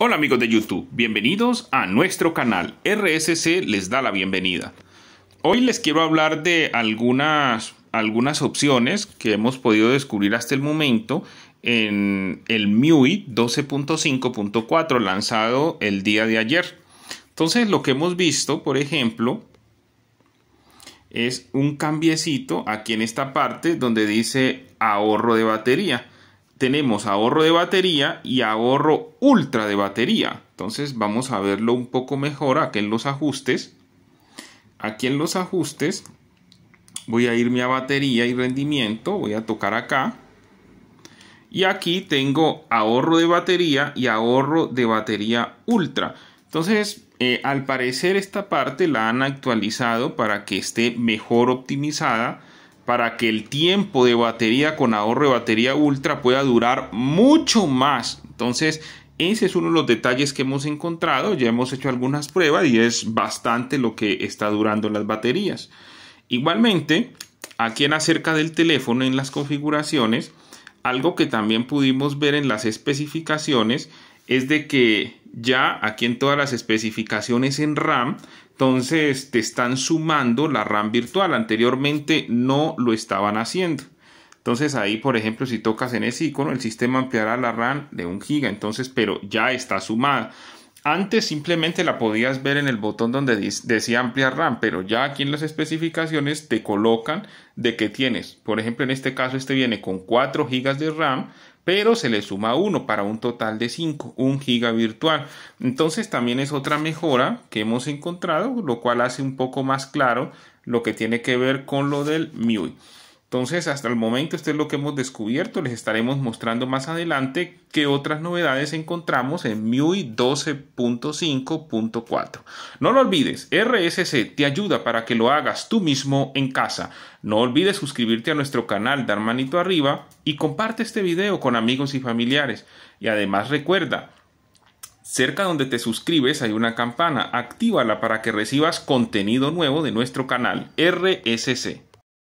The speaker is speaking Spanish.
Hola amigos de YouTube, bienvenidos a nuestro canal. RSC les da la bienvenida. Hoy les quiero hablar de algunas, algunas opciones que hemos podido descubrir hasta el momento en el MIUI 12.5.4 lanzado el día de ayer. Entonces lo que hemos visto, por ejemplo, es un cambiecito aquí en esta parte donde dice ahorro de batería tenemos ahorro de batería y ahorro ultra de batería. Entonces vamos a verlo un poco mejor aquí en los ajustes. Aquí en los ajustes voy a irme a batería y rendimiento. Voy a tocar acá. Y aquí tengo ahorro de batería y ahorro de batería ultra. Entonces, eh, al parecer esta parte la han actualizado para que esté mejor optimizada para que el tiempo de batería con ahorro de batería ultra pueda durar mucho más. Entonces, ese es uno de los detalles que hemos encontrado. Ya hemos hecho algunas pruebas y es bastante lo que está durando las baterías. Igualmente, aquí en acerca del teléfono en las configuraciones, algo que también pudimos ver en las especificaciones es de que ya aquí en todas las especificaciones en RAM entonces te están sumando la RAM virtual. Anteriormente no lo estaban haciendo. Entonces ahí, por ejemplo, si tocas en ese icono, el sistema ampliará la RAM de un giga. Entonces, pero ya está sumada. Antes simplemente la podías ver en el botón donde decía ampliar RAM, pero ya aquí en las especificaciones te colocan de que tienes, por ejemplo, en este caso este viene con 4 GB de RAM, pero se le suma uno para un total de 5, un giga virtual. Entonces también es otra mejora que hemos encontrado, lo cual hace un poco más claro lo que tiene que ver con lo del MIUI. Entonces, hasta el momento esto es lo que hemos descubierto. Les estaremos mostrando más adelante qué otras novedades encontramos en MIUI 12.5.4. No lo olvides, RSC te ayuda para que lo hagas tú mismo en casa. No olvides suscribirte a nuestro canal, dar manito arriba y comparte este video con amigos y familiares. Y además recuerda, Cerca donde te suscribes hay una campana, actívala para que recibas contenido nuevo de nuestro canal RSC.